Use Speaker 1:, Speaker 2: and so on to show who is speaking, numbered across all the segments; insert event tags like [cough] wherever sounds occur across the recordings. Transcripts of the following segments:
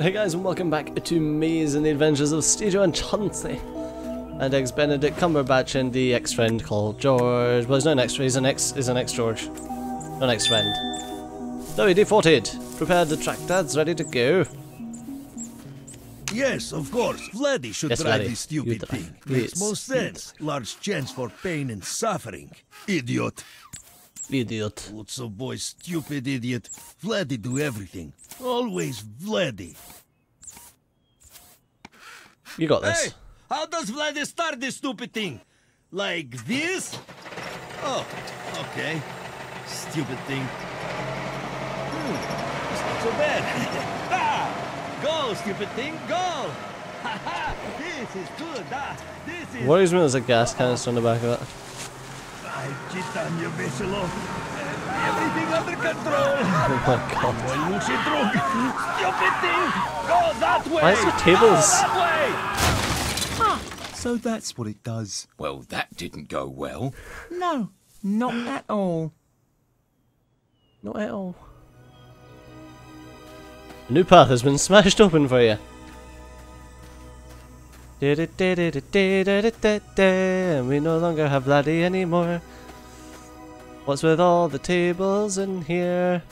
Speaker 1: Hey guys and welcome back to Maize and the Adventures of Stadio and Chauncey. And ex Benedict Cumberbatch and the ex-friend called George. Well he's not an ex he's an ex is an ex-George. Not an ex-friend. Though defaulted. Prepared the tractors, ready to go.
Speaker 2: Yes, of course. Vladdy should
Speaker 1: Yes, Vladdy.
Speaker 2: this stupid thing. Makes most sense. Large chance for pain and suffering. Idiot.
Speaker 1: Idiot.
Speaker 2: What's a boy, stupid idiot. Vladdy do everything. Always Vladdy.
Speaker 1: You got this.
Speaker 2: Hey, how does Vladdy start this stupid thing? Like this? Oh, okay. Stupid thing. Hmm, it's not so bad. [laughs] ah, go, stupid thing, go! Ha ha! This is good. Ah, this is.
Speaker 1: Worries me there's a gas canister on the back of it.
Speaker 2: Ay, Chitanyo Bichelo. Everything under control.
Speaker 1: Oh my god.
Speaker 2: Boy, Lucy drug. Stupid thing. Go that way.
Speaker 1: Why is there tables?
Speaker 2: Go
Speaker 3: So that's what it does.
Speaker 4: Well, that didn't go well.
Speaker 3: No, not at all.
Speaker 1: Not at all. A new path has been smashed open for you. And we no longer have Vladdy anymore. What's with all the tables in here?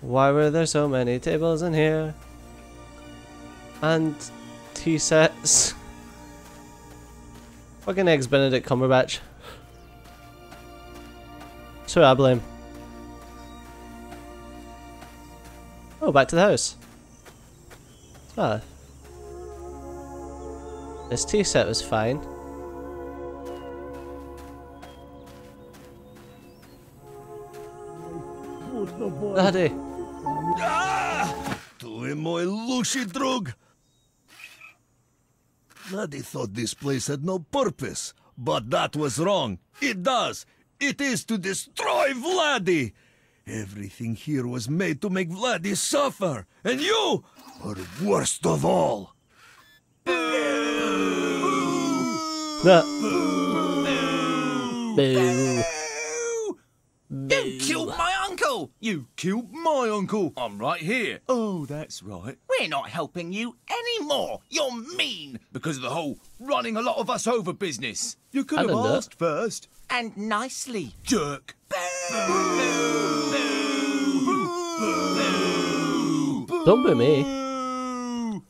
Speaker 1: Why were there so many tables in here? And tea sets. [laughs] Fucking eggs Benedict Cumberbatch. So I blame. Oh, back to the house. Ah. This tea set was fine.
Speaker 2: Ah! To him, my Lucy drug. Vladdy thought this place had no purpose, but that was wrong. It does. It is to destroy Vladdy. Everything here was made to make Vladdy suffer, and you are worst of all.
Speaker 1: Boo.
Speaker 4: You killed my uncle!
Speaker 3: You killed my uncle.
Speaker 4: I'm right here.
Speaker 3: Oh, that's right.
Speaker 4: We're not helping you anymore. You're mean because of the whole running a lot of us over business.
Speaker 3: You could have
Speaker 1: done that.
Speaker 3: asked first.
Speaker 4: And nicely.
Speaker 3: Jerk.
Speaker 1: Don't be me.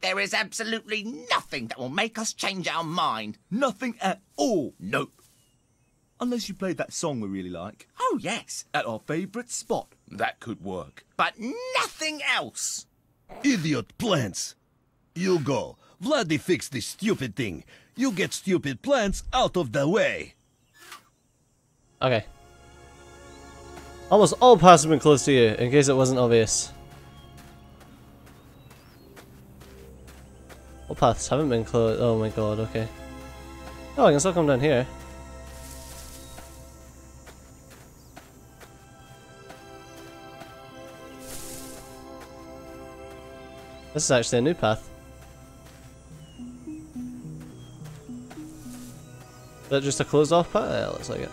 Speaker 4: There is absolutely nothing that will make us change our mind.
Speaker 3: Nothing at all.
Speaker 4: Nope.
Speaker 3: Unless you played that song we really like.
Speaker 4: Oh, yes.
Speaker 3: At our favourite spot.
Speaker 4: That could work. But nothing else.
Speaker 2: Idiot plants. You go. Vladdy fixed this stupid thing. You get stupid plants out of the way.
Speaker 1: Okay. Almost all paths have been close to you, in case it wasn't obvious. All paths haven't been closed? Oh my god, okay. Oh, I can still come down here. This is actually a new path. Is that just a closed off path? Yeah, looks like it.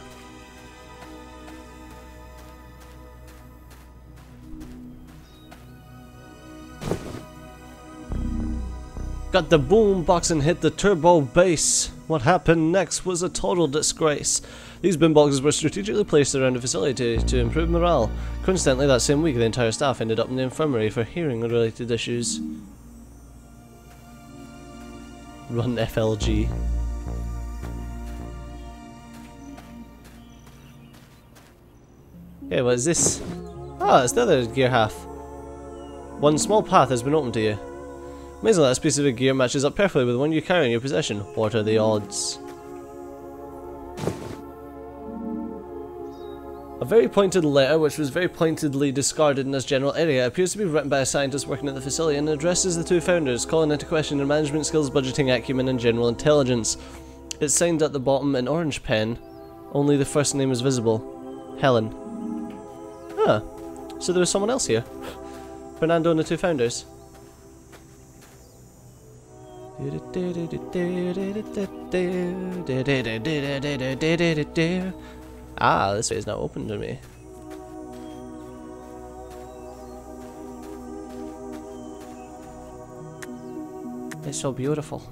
Speaker 1: Got the boom box and hit the turbo bass. What happened next was a total disgrace. These boom boxes were strategically placed around the facility to, improve morale. Coincidentally, that same week, the entire staff ended up in the infirmary for hearing-related issues. Run FLG. Okay, what is this? Ah, it's the other gear half. One small path has been opened to you. Amazingly, that of gear matches up perfectly with the one you carry in your possession. What are the odds? A very pointed letter, which was very pointedly discarded in this general area, appears to be written by a scientist working at the facility and addresses the two founders, calling into question their management skills, budgeting acumen, and general intelligence. It's signed at the bottom in orange pen, only the first name is visible. Helen. Ah, so there was someone else here. [laughs] Fernando and the two founders. Ah, this way is now open to me. It's so beautiful.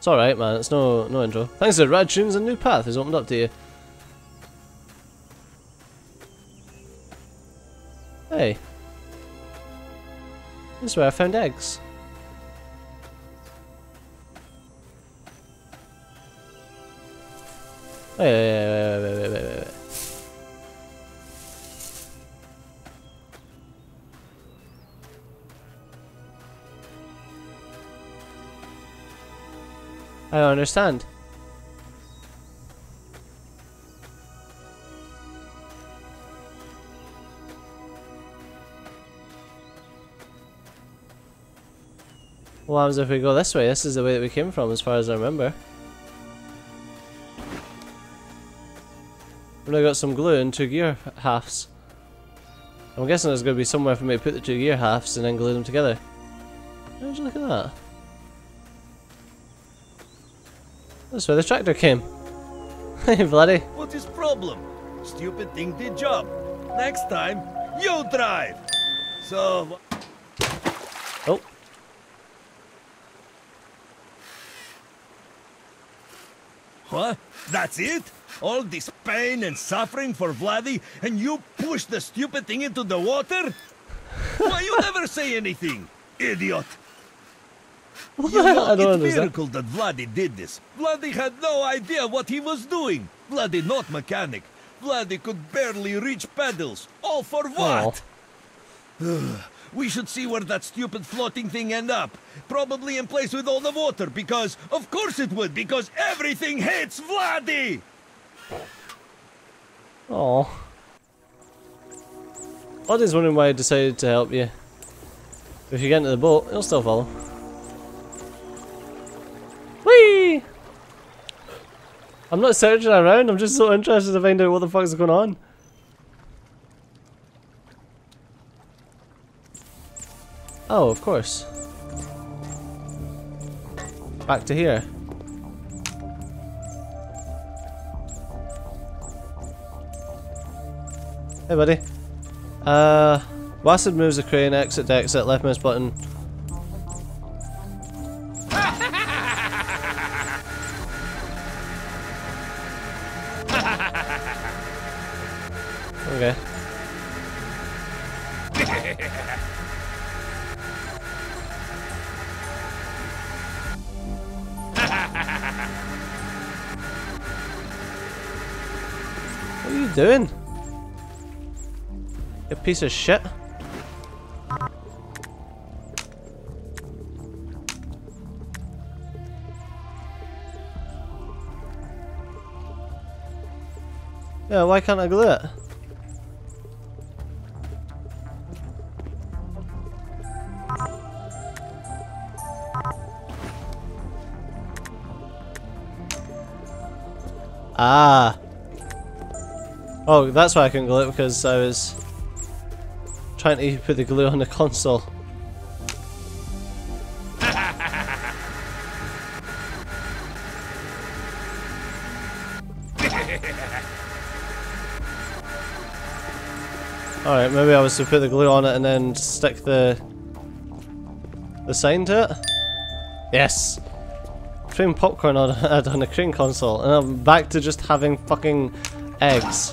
Speaker 1: It's alright, man. It's no no intro. Thanks to Rad Tunes, a new path has opened up to you. Hey. This is where I found eggs. Wait, wait, wait, wait, wait, I don't understand. What happens if we go this way? This is the way that we came from, as far as I remember. We've now got some glue and two gear halves. I'm guessing there's going to be somewhere for me to put the two gear halves and then glue them together. Look at that? That's where the tractor came. [laughs] hey, bloody.
Speaker 2: What is problem? Stupid thing did job. Next time, you drive! So...
Speaker 1: Oh.
Speaker 2: What? That's it? All this pain and suffering for Vladdy, and you push the stupid thing into the water? Why you never say anything, idiot? You know,
Speaker 1: I don't
Speaker 2: it's
Speaker 1: understand.
Speaker 2: miracle that Vladdy did this. Vladdy had no idea what he was doing. Vladdy not mechanic. Vladdy could barely reach pedals. All for what? [sighs] We should see where that stupid floating thing end up. Probably in place with all the water, because of course it would, because everything hates Vladdy!
Speaker 1: Oh. Oddie's wondering why I decided to help you. If you get into the boat, he'll still follow. I'm not searching around, I'm just so interested to find out what the fuck's going on. Oh, of course. Back to here. Hey, buddy. Uh, Wassid moves the crane, exit to exit, left mouse button. Doing? You piece of shit. Yeah, why can't I glue it? Ah. Oh, that's why I couldn't glue it because I was trying to put the glue on the console. [laughs] Alright, maybe I was to put the glue on it and then stick the the sign to it? Yes! Cream popcorn on, [laughs] on a crane console and I'm back to just having fucking eggs.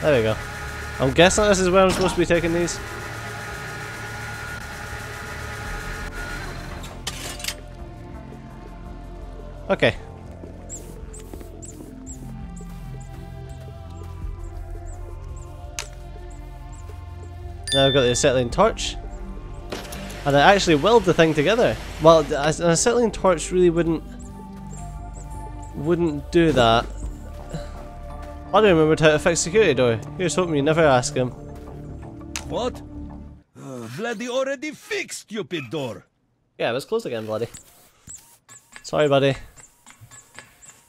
Speaker 1: There we go. I'm guessing this is where I'm supposed to be taking these. Okay. Now I've got the acetylene torch. And I actually weld the thing together. Well, an acetylene torch really wouldn't wouldn't do that. I don't remember how to fix security door. Here's hoping you never ask him.
Speaker 2: What? [sighs] Uh, Vladdy already fixed stupid door.
Speaker 1: Yeah, it was closed again, bloody. Sorry, buddy.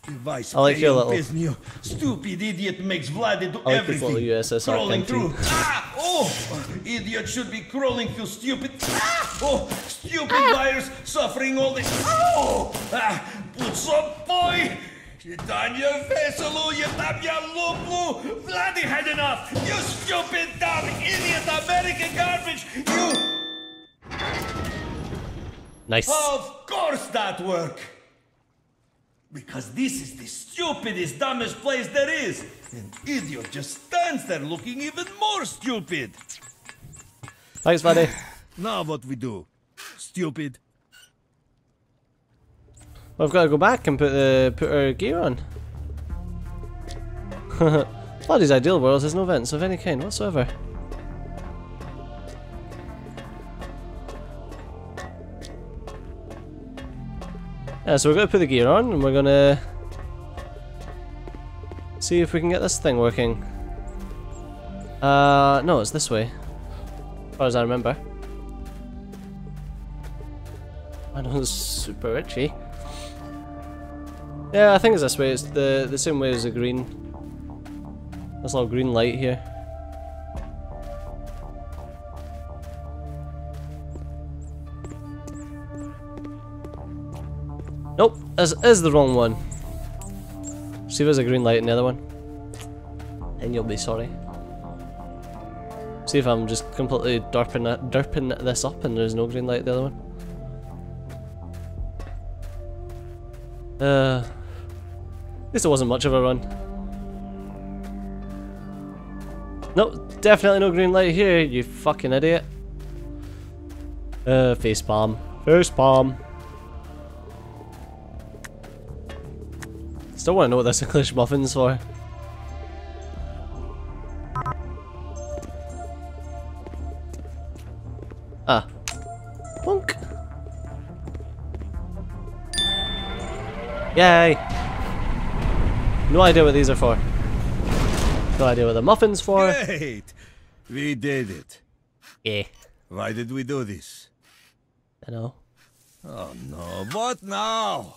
Speaker 2: Device
Speaker 1: I like your little-
Speaker 2: business, you stupid idiot makes Vladdy do
Speaker 1: I like this
Speaker 2: everything.
Speaker 1: little USSR
Speaker 2: crawling
Speaker 1: canteen.
Speaker 2: through. Ah! Oh! Idiot should be crawling through stupid. Ah! Oh! Stupid virus suffering all this. Oh! Ah! Put some boy! Tanya Veselu, you damn ya lupu! Vladdy had enough! You stupid, dumb, idiot American garbage! You.
Speaker 1: Nice.
Speaker 2: Of course that work! Because this is the stupidest, dumbest place there is. An idiot just stands there looking even more stupid.
Speaker 1: Thanks, buddy. [sighs]
Speaker 2: Now what we do? Stupid.
Speaker 1: Well, I've got to go back and put the put our gear on. [laughs] Vladdy's ideal world has no vents of any kind whatsoever. Yeah, so we're going to put the gear on and we're going to see if we can get this thing working. Uh, no, it's this way. As far as I remember. I know it's super itchy. Yeah, I think it's this way. It's the the same way as the green. There's a little green light here. Nope, this is the wrong one. See if there's a green light in the other one. And you'll be sorry. See if I'm just completely derping, derping this up and there's no green light the other one. Uh, it wasn't much of a run. Nope, definitely no green light here, you fucking idiot. Uh, face palm. Face palm. Still want to know what this [laughs] English muffin's for. Ah. Bonk. Yay! No idea what these are for. No idea what the muffin's for.
Speaker 2: Great! We did it.
Speaker 1: Yeah,
Speaker 2: Why did we do this?
Speaker 1: I know.
Speaker 2: Oh no, what now?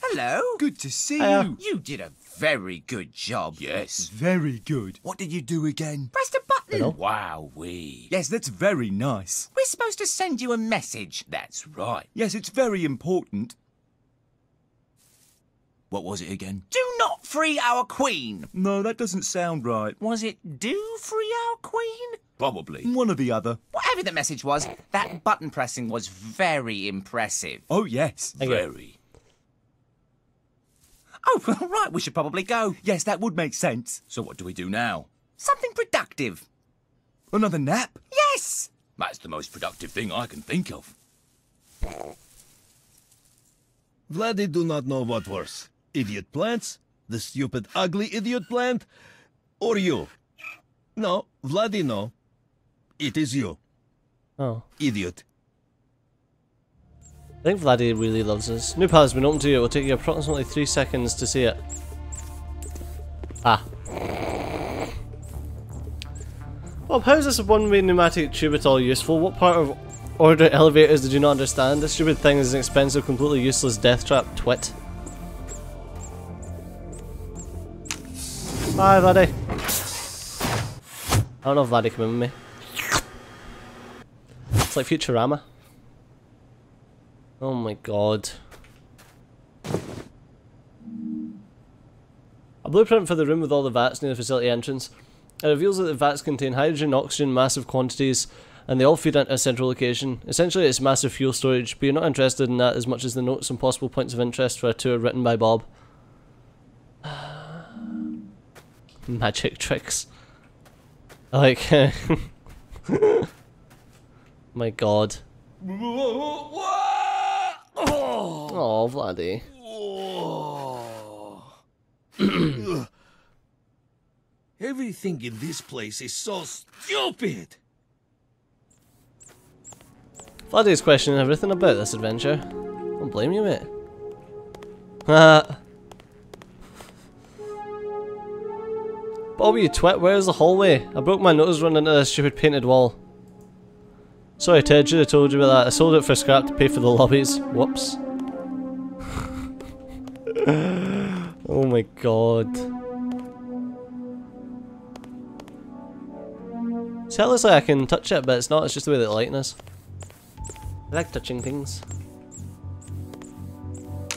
Speaker 4: Hello. Good to see
Speaker 1: Hiya.
Speaker 4: you. You did a very good job. Yes.
Speaker 3: Very good. What did you do again?
Speaker 4: Press the button. Wow, we.
Speaker 3: Yes, that's very nice.
Speaker 4: We're supposed to send you a message. That's right.
Speaker 3: Yes, it's very important. What was it again?
Speaker 4: Do not free our queen.
Speaker 3: No, that doesn't sound right.
Speaker 4: Was it do free our queen? Probably.
Speaker 3: One or the other.
Speaker 4: Whatever the message was, that button pressing was very impressive.
Speaker 3: Oh, yes.
Speaker 1: Thank you.
Speaker 4: Very. Oh, [laughs] right, we should probably go.
Speaker 3: Yes, that would make sense.
Speaker 4: So what do we do now? Something productive.
Speaker 3: Another nap?
Speaker 4: Yes! That's the most productive thing I can think of.
Speaker 2: Vladdy do not know what worse. Idiot plants? The stupid ugly idiot plant? Or you? No, Vladdy no. It is you.
Speaker 1: Oh.
Speaker 2: Idiot.
Speaker 1: I think Vladdy really loves us. New path has been opened to you. It will take you approximately three seconds to see it. Ah. Well, how is this one-way pneumatic tube at all useful? What part of order elevators did you not understand? This stupid thing is an expensive, completely useless death trap twit. Bye, Vladdy. I don't know if Vladdy can remember me. It's like Futurama. Oh my god. A blueprint for the room with all the vats near the facility entrance. It reveals that the vats contain hydrogen, oxygen, massive quantities, and they all feed into a central location. Essentially, it's massive fuel storage, but you're not interested in that as much as the notes and possible points of interest for a tour written by Bob. [sighs] magic tricks. Like, [laughs] my god. Oh, Vladdy. [clears throat]
Speaker 2: Everything in this place is so stupid.
Speaker 1: Vladdy's questioning everything about this adventure. Don't blame you, mate. [laughs] Bobby, you twit, where's the hallway? I broke my nose running into this stupid painted wall. Sorry, Ted, should have told you about that. I sold it for scrap to pay for the lobbies. Whoops. [laughs] oh my god. See, it looks like I can touch it, but it's not, it's just the way that the lighting is. I like touching things.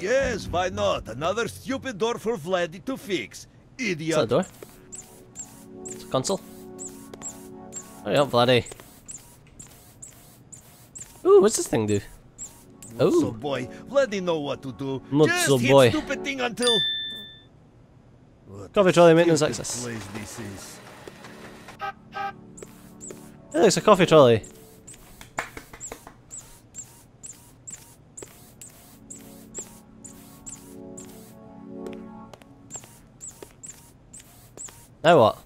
Speaker 2: Yes, why not? Another stupid door for Vladdy to fix.
Speaker 1: Is that a
Speaker 2: Idiot.
Speaker 1: door? Console. Oh, Hurry up, Vladdy. Ooh, what's this thing do?
Speaker 2: So
Speaker 1: Oh,
Speaker 2: boy, Vladdy know what to do.
Speaker 1: Not
Speaker 2: Just
Speaker 1: so boy.
Speaker 2: stupid thing until... What
Speaker 1: Coffee trolley maintenance access.
Speaker 2: place this is.
Speaker 1: hey, it's a coffee trolley. Now what?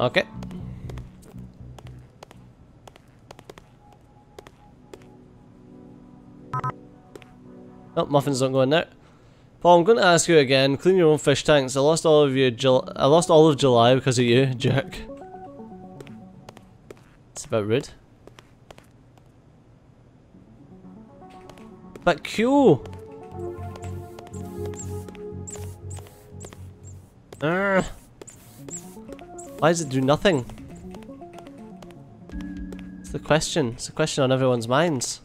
Speaker 1: Okay. Oh, muffins don't go in there. Paul, I'm going to ask you again. Clean your own fish tanks. I lost all of you. Jul I lost all of July because of you, jerk. It's about rude. But Q. Urgh. Ah. Why does it do nothing? It's the question. It's the question on everyone's minds.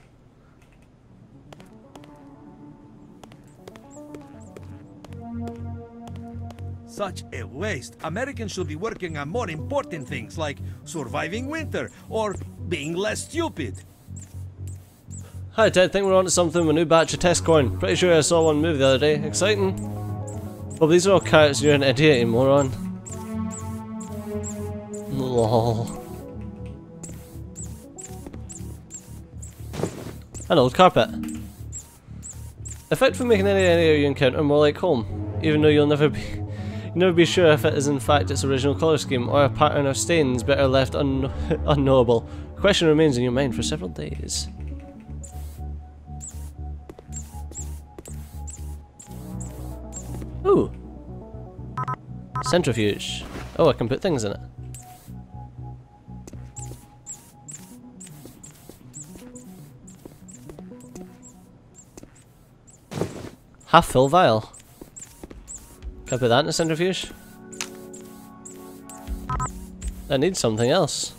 Speaker 2: Such a waste. Americans should be working on more important things like surviving winter or being less stupid.
Speaker 1: Hi Ted, think we're on to something with a new batch of test coin. Pretty sure I saw one move the other day. Exciting. Well, these are all carrots, you're an idiot, you moron. Lol. An old carpet. Effect from making any area you encounter more like home, even though you'll never be you'll never be sure if it is in fact its original colour scheme or a pattern of stains better left un [laughs] unknowable. The question remains in your mind for several days. Ooh. Centrifuge. Oh, I can put things in it. Half full vial. Can I put that in a centrifuge? I need something else.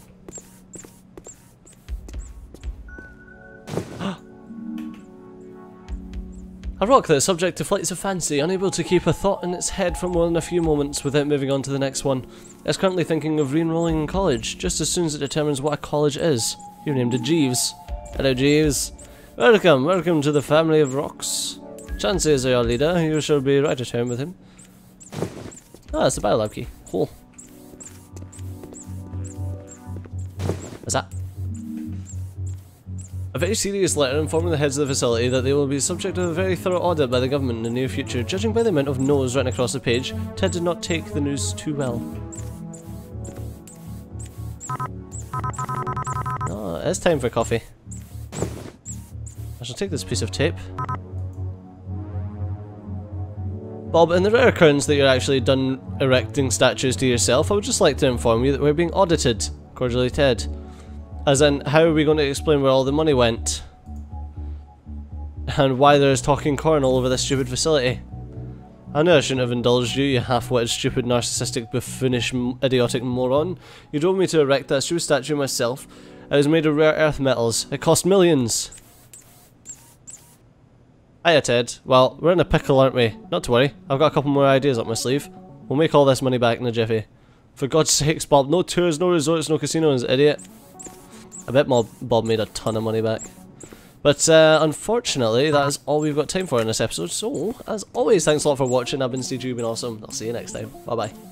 Speaker 1: [gasps] A rock that is subject to flights of fancy, unable to keep a thought in its head for more than a few moments without moving on to the next one. It's currently thinking of re-enrolling in college, just as soon as it determines what a college is. You're named a Jeeves. Hello Jeeves. Welcome, welcome to the family of rocks. Chances are your leader, you shall be right at home with him. Ah, that's the biolab key. Cool. What's that? A very serious letter informing the heads of the facility that they will be subject to a very thorough audit by the government in the near future. Judging by the amount of no's written across the page, Ted did not take the news too well. Oh, it's time for coffee. I shall take this piece of tape. Bob, in the rare occurrence that you're actually done erecting statues to yourself, I would just like to inform you that we're being audited. Cordially, Ted. As in, how are we going to explain where all the money went? And why there is talking corn all over this stupid facility? I know I shouldn't have indulged you, you half-witted, stupid, narcissistic, buffoonish, idiotic moron. You drove me to erect that stupid statue myself. It was made of rare earth metals. It cost millions. Hiya, Ted. Well, we're in a pickle, aren't we? Not to worry. I've got a couple more ideas up my sleeve. We'll make all this money back in a jiffy. For God's sakes, Bob, no tours, no resorts, no casinos, idiot. I bet Bob, Bob made a ton of money back. But uh, unfortunately, that is all we've got time for in this episode. So, as always, thanks a lot for watching. I've been Steve, you've been awesome. I'll see you next time. Bye bye.